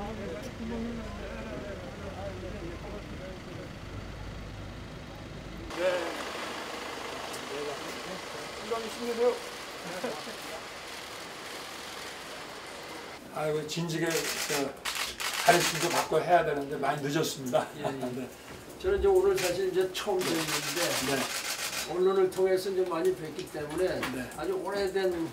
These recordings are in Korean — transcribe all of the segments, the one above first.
네. 수고하셨습니다. 아이고 진지게 저 가르침도 받고 해야 되는데 많이 늦었습니다. 예, 예. 네. 저는 이제 오늘 사실 이제 처음 뵙는데 네. 언론을 통해서 이제 많이 뵙기 때문에 네. 아주 오래된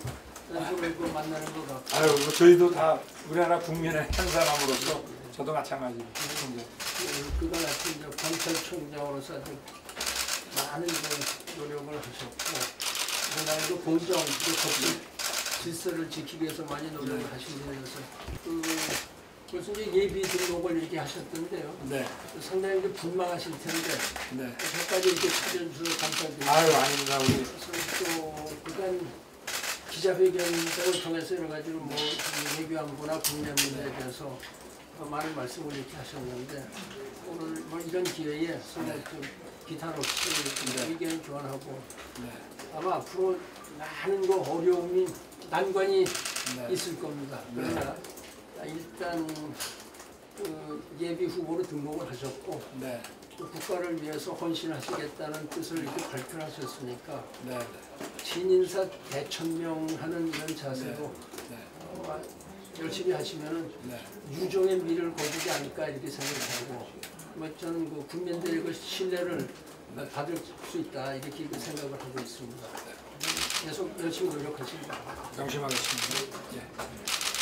만나는 것 같고 아유 뭐 저희도 다 우리나라 국민의 한 사람으로서 저도 마찬가지입니다. 그- 그가 같은 이제 검찰총장으로서 아주 많은 그 노력을 하셨고 그날도 공정, 그 법적 질서를 지키기 위해서 많이 노력을 네. 하시면서 그 벌써 이제 예비 등록을 이렇게 하셨던데요. 네. 상당히 이제 분망하실 텐데 네. 저까지 이렇게 찾아주셔서 감사드립니다. 아유 아닙니다 우리 그래서 기자회견 등을 통해서 여러 가지로 뭐 외교안보나 국내 문제에 대해서 많은 말씀을 이렇게 하셨는데 오늘 뭐 이런 기회에 서로 좀 기탄 없이 네. 의견 교환하고 네. 아마 앞으로 많은 그 어려움이 난관이 네. 있을 겁니다. 그러나 일단 그 예비 후보로 등록을 하셨고 국가를 위해서 헌신하시겠다는 뜻을 이렇게 발표하셨으니까 네. 신인사 대천명하는 이런 자세로 네. 어, 열심히 하시면은 네. 유종의 미를 거두지 않을까 이렇게 생각하고 뭐 저는 그 국민들의 그 신뢰를 받을 수 있다 이렇게 생각을 하고 있습니다. 계속 열심히 노력하십니다. 명심하겠습니다. 예.